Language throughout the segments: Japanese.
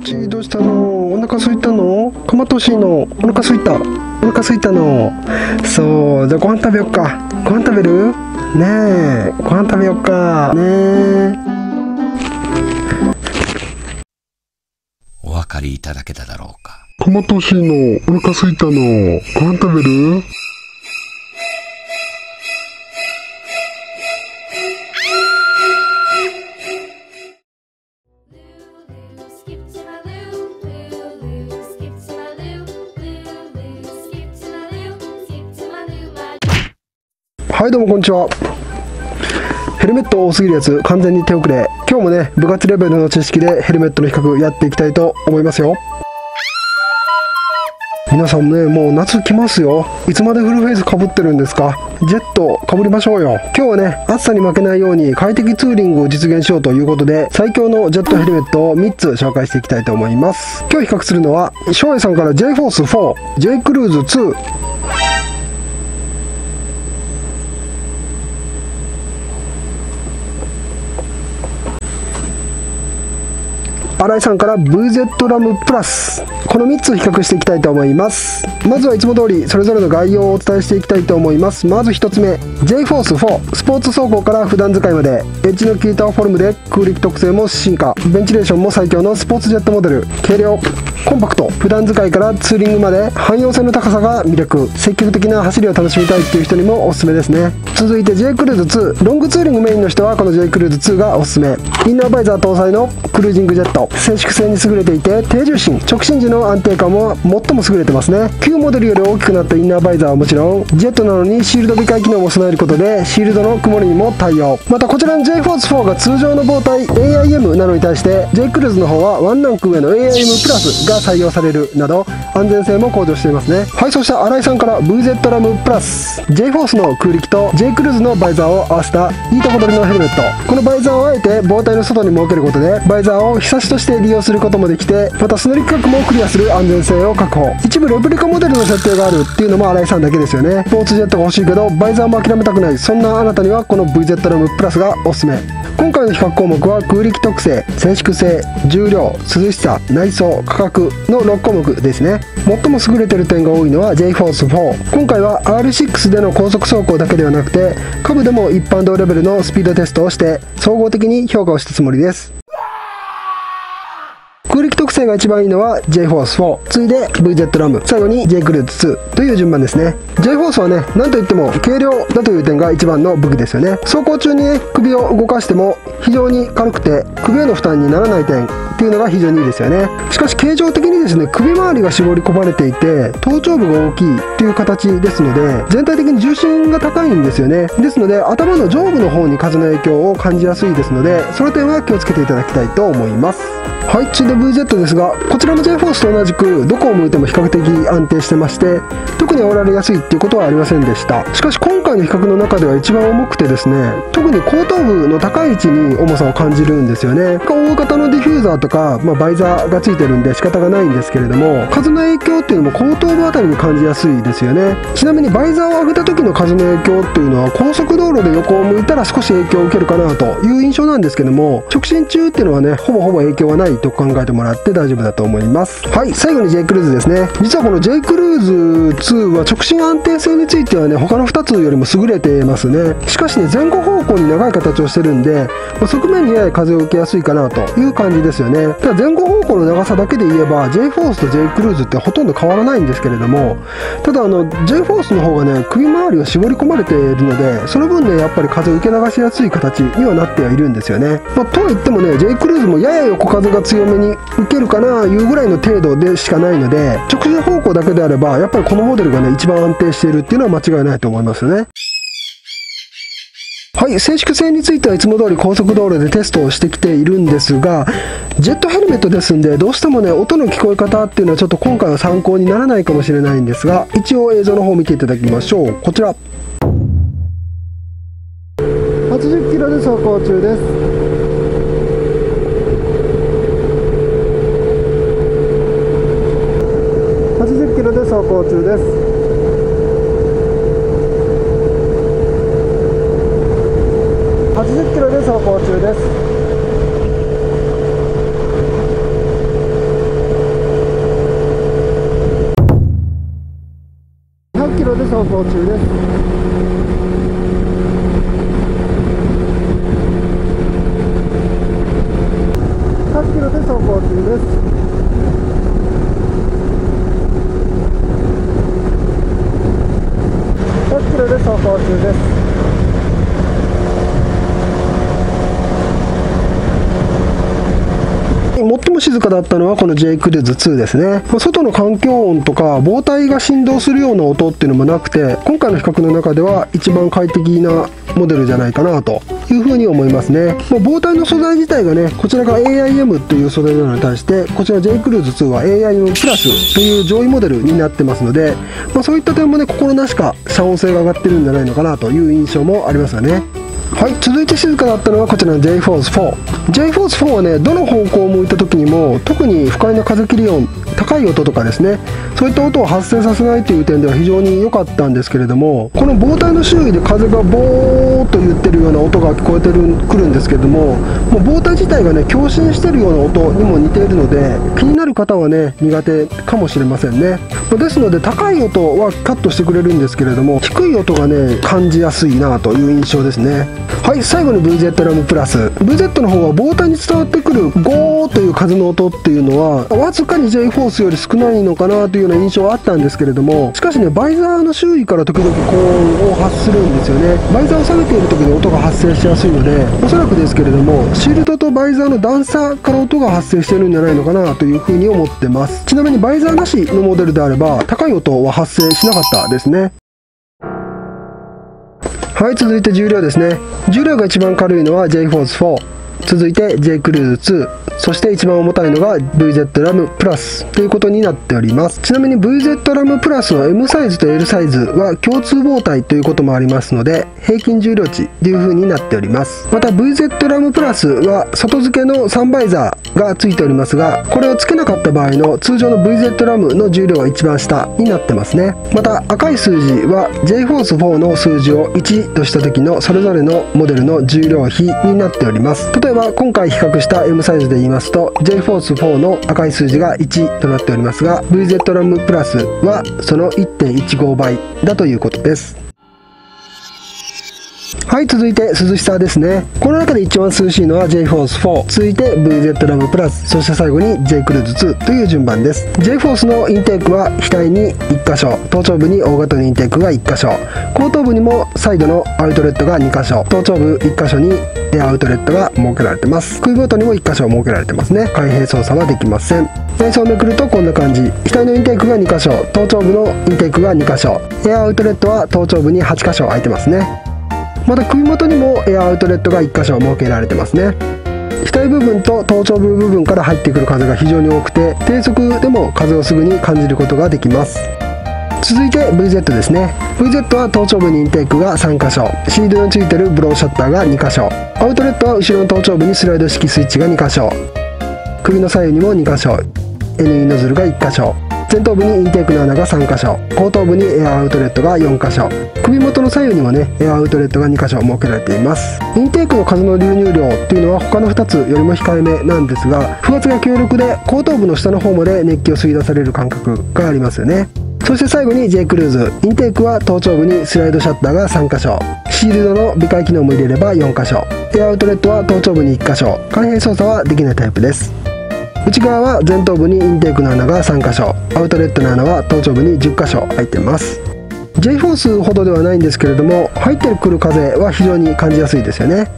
ちどうしたの？お腹空いたの？かまとしいの？お腹空いた？お腹空いたの？そうじゃあご飯食べよっか。ご飯食べる？ねえ。ご飯食べよっか。ねえ。お分かりいただけただろうか。かまとしいの？お腹空いたの？ご飯食べる？はいどうもこんにちは。ヘルメット多すぎるやつ完全に手遅れ。今日もね部活レベルの知識でヘルメットの比較やっていきたいと思いますよ。皆さんねもう夏来ますよ。いつまでフルフェイスかぶってるんですか？ジェットかぶりましょうよ。今日はね暑さに負けないように快適ツーリングを実現しようということで最強のジェットヘルメットを3つ紹介していきたいと思います。今日比較するのは翔英さんから J フォース4 J クルーズ2新井さんから VZ ラムプラス。この3つを比較していきたいと思います。まずはいつも通りそれぞれの概要をお伝えしていきたいと思います。まず1つ目 J フォース4スポーツ走行から普段使いまで。エッジの効いたフォルムで空力特性も進化。ベンチレーションも最強のスポーツジェットモデル。軽量コンパクト。普段使いからツーリングまで。汎用性の高さが魅力。積極的な走りを楽しみたいっていう人にもおすすめですね。続いて J クルーズ2ロングツーリングメインの人はこの J クルーズ2がおすすめ。インナーバイザー搭載のクルージングジェット。静粛性に優れていて低重心直進時の安定感も最も優れてますね。旧モデルより大きくなったインナーバイザーはもちろんジェットなのにシールド理解機能も備えることでシールドの曇りにも対応。またこちらの JForce4 が通常の防体 AIM なのに対して J クルーズの方はワンランク上の AIM プラスが採用されるなど安全性も向上していますね。はいそして新井さんから VZ ラムプラス。J フォースの空力と J クルーズのバイザーを合わせたいいとこ取りのヘルメット。このバイザーをあえて防体の外に設けることでバイザーを日差しとして利用することもできてまたスノリ企画もクリアする安全性を確保。一部レプリカモデルの設定があるっていうのも新井さんだけですよね。スポーツジェットが欲しいけどバイザーも諦めたくない。そんなあなたにはこの VZ ラムプラスがおすすめ。今回の比較項目は空力特性静粛性重量涼しさ内装価格の6項目ですね。最も優れてる点が多いのは J フォース4今回は R6 での高速走行だけではなくて下部でも一般道レベルのスピードテストをして総合的に評価をしたつもりです。空力特性が一番いいのは J フォース4次いで VZ ラム。最後に J クルーズ2という順番ですね。J フォースはね何といっても軽量だという点が一番の武器ですよね。走行中にね首を動かしても非常に軽くて首への負担にならない点。っていうのが非常にいいですよね。しかし形状的にですね首周りが絞り込まれていて頭頂部が大きいっていう形ですので全体的に重心が高いんですよね。ですので頭の上部の方に風の影響を感じやすいですのでその点は気をつけていただきたいと思います。はい次いで VZ ですがこちらも J フォースと同じくどこを向いても比較的安定してまして特に煽られやすいっていうことはありませんでした。しかし今回の比較の中では一番重くてですね特に後頭部の高い位置に重さを感じるんですよね。大型のディフューザーとか、まあ、バイザーがついてるんで仕方がないんですけれども風の影響っていうのも後頭部あたりに感じやすいですよね。ちなみにバイザーを上げた時の風の影響っていうのは高速道路で横を向いたら少し影響を受けるかなという印象なんですけども直進中っていうのはねほぼほぼ影響はないと考えてもらって大丈夫だと思います。はい最後に J クルーズですね。実はこの J クルーズ2は直進安定性についてはね他の2つよりも優れてますね。しかしね前後方向に長い形をしてるんで、ま側面にやや風を受けやすいかなという感じですよね。ただ前後方向の長さだけで言えば J フォースと J クルーズってほとんど変わらないんですけれどもただあの J フォースの方がね首周りが絞り込まれているのでその分ねやっぱり風を受け流しやすい形にはなってはいるんですよね、まあ、とはいってもね J クルーズもやや横風が強めに受けるかないうぐらいの程度でしかないので直進方向だけであればやっぱりこのモデルがね一番安定しているっていうのは間違いないと思いますよね。はい、静粛性についてはいつも通り高速道路でテストをしてきているんですがジェットヘルメットですんでどうしてもね音の聞こえ方っていうのはちょっと今回は参考にならないかもしれないんですが一応映像の方を見ていただきましょう。こちら。80キロで走行中です80キロで走行中です80キロで走行中です行中です。100キロで走行中です。100キロで走行中です最静かだったのはこの J クルーズ2ですね、まあ外の環境音とか膨体が振動するような音っていうのもなくて今回の比較の中では一番快適なモデルじゃないかなというふうに思いますね、まあ膨体の素材自体がねこちらが AIM という素材なのに対してこちら J クルーズ2は AIM プラスという上位モデルになってますので、まあ、そういった点もね心なしか遮音性が上がってるんじゃないのかなという印象もありますよね。はい続いて静かだったのはこちらの JForce4 JForce4 はねどの方向を向いた時にも特に不快な風切り音高い音とかですねそういった音を発生させないという点では非常に良かったんですけれどもこの膨体の周囲で風がボーっと言ってるような音が聞こえてるくるんですけどももう膨体自体がね共振してるような音にも似ているので気になる方はね苦手かもしれませんね。ですので高い音はカットしてくれるんですけれども低い音がね感じやすいなという印象ですね。はい最後に VZ ラムプラス。VZ の方は膨体に伝わってくるゴーという風の音っていうのはわずかに J フォースより少ないのかなというような印象はあったんですけれどもしかしねバイザーの周囲から時々高音を発するんですよね。バイザーを下げている時に音が発生しやすいのでおそらくですけれどもシールドとバイザーの段差から音が発生してるんじゃないのかなというふうに思ってます。ちなみにバイザーなしのモデルであれば高い音は発生しなかったですね。はい続いて重量ですね。重量が一番軽いのは JForce4 続いて J クルーズ2そして一番重たいのが VZ ラムプラスということになっております。ちなみに VZ ラムプラスの M サイズと L サイズは共通膨体ということもありますので平均重量値という風になっております。また VZ ラムプラスは外付けのサンバイザーが付いておりますがこれを付けなかった場合の通常の VZ ラムの重量は一番下になってますね。また赤い数字は JForce4 の数字を1とした時のそれぞれのモデルの重量比になっております。例えば今回比較した M サイズで言いますと JForce4 の赤い数字が1となっておりますが VZRAM プラスはその1.15倍だということです。はい続いて涼しさですね。この中で一番涼しいのは JForce4 続いて VZ ラムプラスそして最後に J クルーズ2という順番です。JForce のインテークは額に1箇所頭頂部に大型のインテークが1箇所。後頭部にもサイドのアウトレットが2箇所。頭頂部1箇所にエアアウトレットが設けられてます。首元にも1箇所設けられてますね。開閉操作はできません。内装をめくるとこんな感じ。額のインテークが2箇所。頭頂部のインテークが2箇所。エアアウトレットは頭頂部に8箇所開いてますね。また首元にもエアアウトレットが1箇所設けられてますね。額部分と頭頂部部分から入ってくる風が非常に多くて低速でも風をすぐに感じることができます。続いて VZ ですね。VZ は頭頂部にインテークが3箇所。シールドについてるブローシャッターが2箇所。アウトレットは後ろの頭頂部にスライド式スイッチが2箇所。首の左右にも2箇所。NE ノズルが1箇所。前頭部にインテークの穴が3箇所後頭部にエアアウトレットが4箇所。首元の左右にもねエアアウトレットが2箇所設けられています。インテークの風の流入量っていうのは他の2つよりも控えめなんですが風圧が強力で後頭部の下の方まで熱気を吸い出される感覚がありますよね。そして最後に J クルーズ。インテークは頭頂部にスライドシャッターが3箇所。シールドの微回機能も入れれば4箇所。エアアウトレットは頭頂部に1箇所。開閉操作はできないタイプです。内側は前頭部にインテークの穴が3箇所アウトレットの穴は頭頂部に10箇所開いてます。J フォースほどではないんですけれども入ってくる風は非常に感じやすいですよね。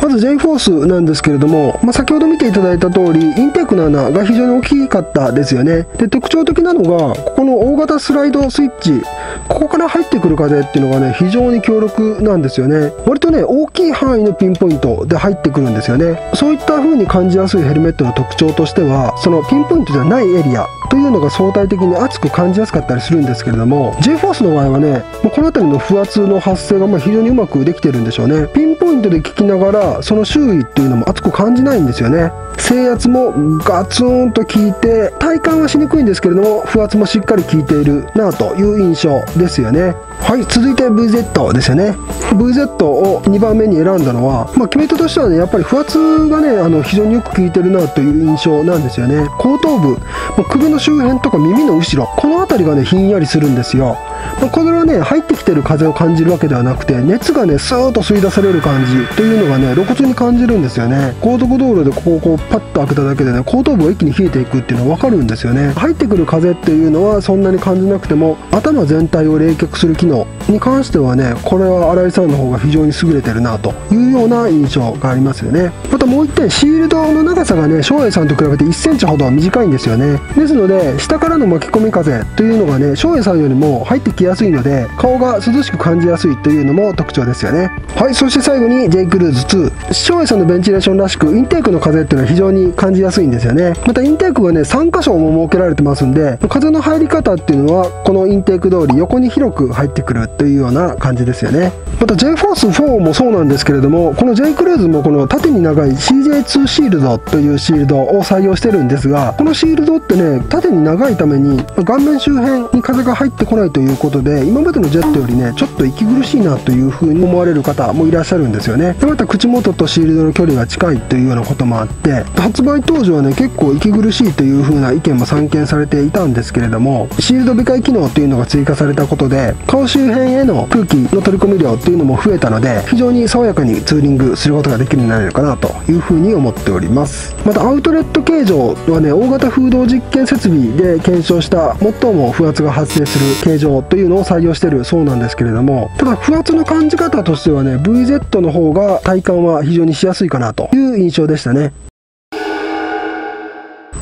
まず J フォースなんですけれども、まあ、先ほど見ていただいた通りインテークの穴が非常に大きかったですよね。で特徴的なのがここの大型スライドスイッチここから入ってくる風っていうのがね非常に強力なんですよね。とね大きい範囲のピンポイントで入ってくるんですよね。そういった風に感じやすいヘルメットの特徴としてはそのピンポイントじゃないエリアというのが相対的に熱く感じやすかったりするんですけれども J フォースの場合はねこの辺りの風圧の発生がま非常にうまくできてるんでしょうね。ピンポイントで聞きながらその周囲っていうのも熱く感じないんですよね。制圧もガツンと効いて体感はしにくいんですけれども風圧もしっかり効いているなという印象ですよね。はい続いて VZ ですよね。VZ を2番目に選んだのは、まあ、決め手としてはねやっぱり不圧がねあの非常によく効いてるなという印象なんですよね。後頭部、まあ首の周辺とか耳の後ろこの辺りがねひんやりするんですよ。まあこれはね入ってきてる風を感じるわけではなくて熱がねスーッと吸い出される感じというのがね露骨に感じるんですよね。高速道路でここをこうパッと開けただけでね後頭部が一気に冷えていくっていうのは分かるんですよね。入ってくる風っていうのはそんなに感じなくても頭全体を冷却する機能に関してはねこれは新井さんの方が非常に優れてるなというような印象がありますよね。またもう一点シールドの長さがね翔英さんと比べて1センチほど短いんですよね。ですので下からの巻き込み風というのがね翔英さんよりも入ってきやすいので顔が涼しく感じやすいというのも特徴ですよね。はいそして最後に J クルーズ2翔英さんのベンチレーションらしくインテークの風っていうのは非常に感じやすいんですよね。またインテークがね3箇所も設けられてますんで風の入り方っていうのはこのインテーク通り横に広く入ってくるというような感じですよね。また J フォース4もそうなんですけれどもこの J クルーズもこの縦に長い CJ2 シールドというシールドを採用してるんですがこのシールドってね縦に長いために顔面周辺に風が入ってこないということで今までのジェットよりねちょっと息苦しいなというふうに思われる方もいらっしゃるんですよね。でまた口元とシールドの距離が近いというようなこともあって発売当時はね結構息苦しいというふうな意見も散見されていたんですけれどもシールド美解機能というのが追加されたことで顔周辺への空気の取り込み量というのも増えたので非常に爽やかにツーリングすることができるんじゃないのかなというふうに思っております。またアウトレット形状はね大型風洞実験設備で検証した最も不圧が発生する形状というのを採用しているそうなんですけれどもただ不圧の感じ方としてはね VZ の方が体感は非常にしやすいかなという印象でしたね。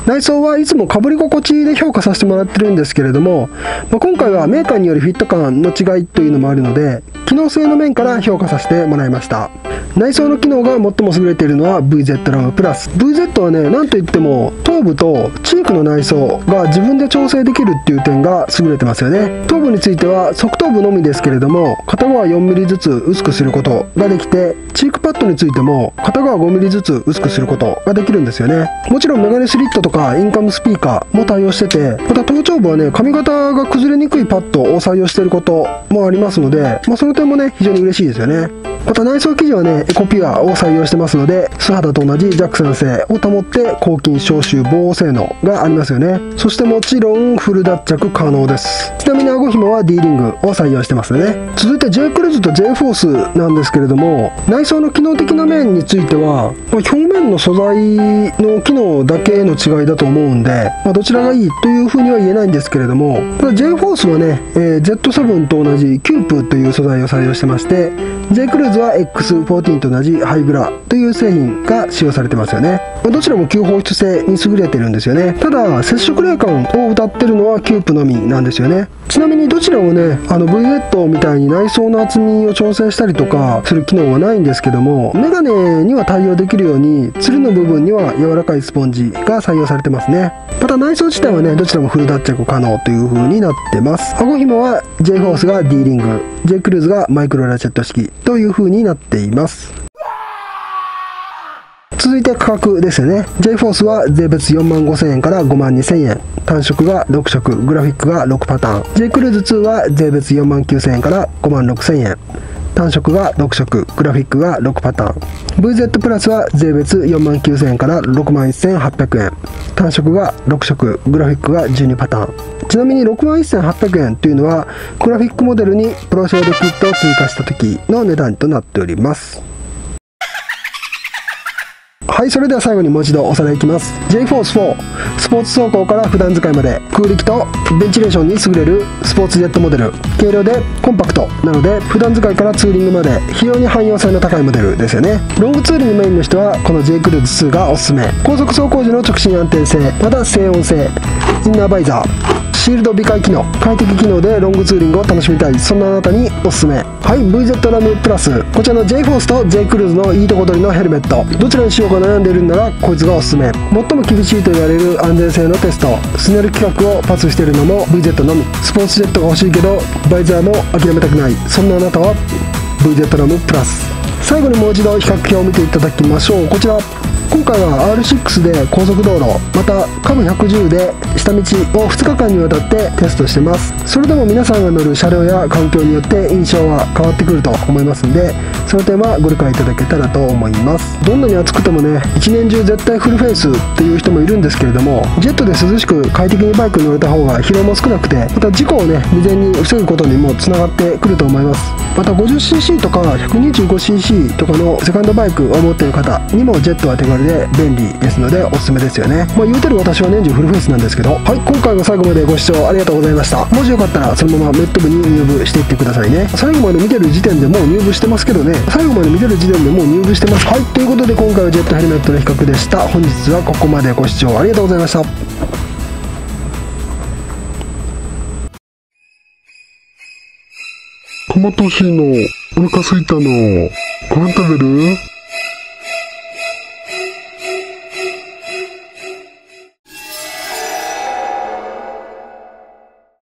内装はいつも被り心地で評価させてもらってるんですけれども、まあ、今回はメーカーによるフィット感の違いというのもあるので機能性の面から評価させてもらいました。内装の機能が最も優れているのは VZ ラムプラス。VZ はね何といっても頭部とチークの内装が自分で調整できるっていう点が優れてますよね。頭部については側頭部のみですけれども片側 4mm ずつ薄くすることができてチークパッドについても片側 5mm ずつ薄くすることができるんですよね。もちろんメガネスリットとかインカムスピーカーも対応しててまた頭頂部はね髪型が崩れにくいパッドを採用していることもありますので、まあ、その点もね非常に嬉しいですよね。また内装生地はねエコピュアを採用してますので素肌と同じ弱酸性を保って抗菌消臭防汚性能がありますよね。そしてもちろんフル脱着可能です。ちなみに顎紐は D リングを採用してますね。続いて J クルーズと J フォースなんですけれども内装の機能的な面については、まあ表面の素材の機能だけの違いだと思うんで、まあどちらがいいというふうには言えないんですけれどもただ J フォースはね、えー Z7 と同じキュープという素材を採用してまして J クルーズは X14 と同じハイグラという製品が使用されてますよね。まあどちらも吸放出性に優れてるんですよね。ただ接触冷感を謳ってるのはキュープのみなんですよね。ちなみにどちらもねあの VZ みたいに内装の厚みを調整したりとかする機能はないんですけどもメガネには対応できるようにつるの部分には柔らかいスポンジが採用されてされてますね。また内装自体はねどちらもフル脱着可能という風になってます。顎紐は J フォースが D リング J クルーズがマイクロラチェット式という風になっています。続いて価格ですよね。J フォースは税別4万5000円から5万2000円。単色が6色グラフィックが6パターン。J クルーズ2は税別4万9000円から5万6000円。単色が6色グラフィックが6パターン。VZ プラスは税別4万9000円から6万1800円。単色が6色グラフィックが12パターン。ちなみに6万1800円というのはグラフィックモデルにプロシェードキットを追加した時の値段となっております。はいそれでは最後にもう一度おさらいいきます。J-Force4 スポーツ走行から普段使いまで空力とベンチレーションに優れるスポーツジェットモデル。軽量でコンパクトなので普段使いからツーリングまで非常に汎用性の高いモデルですよね。ロングツーリングメインの人はこの J クルーズ2がおすすめ。高速走行時の直進安定性。また静音性。インナーバイザー。シールド美解機能快適機能でロングツーリングを楽しみたい。そんなあなたにおすすめ。はい VZ ラムプラスこちらの J フォースと J クルーズのいいとこ取りのヘルメット。どちらにしようか悩んでいるんならこいつがおすすめ。最も厳しいと言われる安全性のテスト。スネル規格をパスしているのも VZ のみ。スポーツジェットが欲しいけどバイザーも諦めたくない。そんなあなたは？VZ ラムプラス最後にもう一度比較表を見ていただきましょう。こちら。回は R6 で高速道路また株110で下道を2日間にわたってテストしてます。それでも皆さんが乗る車両や環境によって印象は変わってくると思いますんでその点はご理解いただけたらと思います。どんなに暑くてもね一年中絶対フルフェイスっていう人もいるんですけれどもジェットで涼しく快適にバイクに乗れた方が疲労も少なくてまた事故をね未然に防ぐことにもつながってくると思います。また 50cc とか 125cc とかのセカンドバイクを持っている方にもジェットは手軽で便利ですのでおすすめですよね。まあ言うてる私は年中フルフェイスなんですけどはい今回も最後までご視聴ありがとうございました。もしよかったらそのままメット部に入部していってくださいね。最後まで見てる時点でもう入部してますけどね。最後まで見てる時点でもう入部してます。はいということで今回はジェットヘルメットの比較でした。本日はここまでご視聴ありがとうございました。トマトシーのお腹すいたの。ご飯食べる？